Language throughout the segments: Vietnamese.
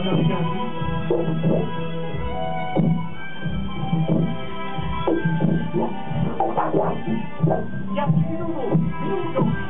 What the hell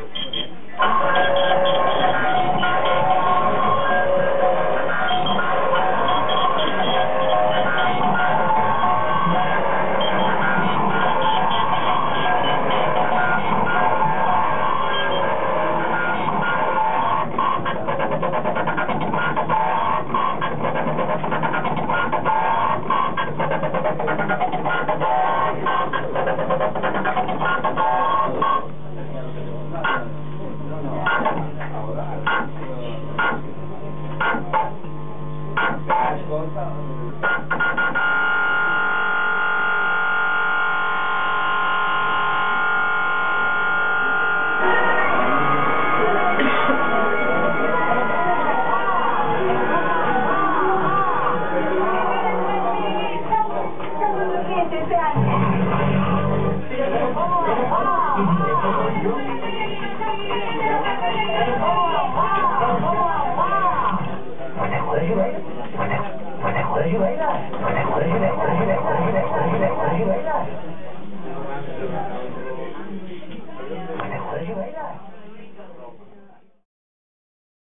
すいません。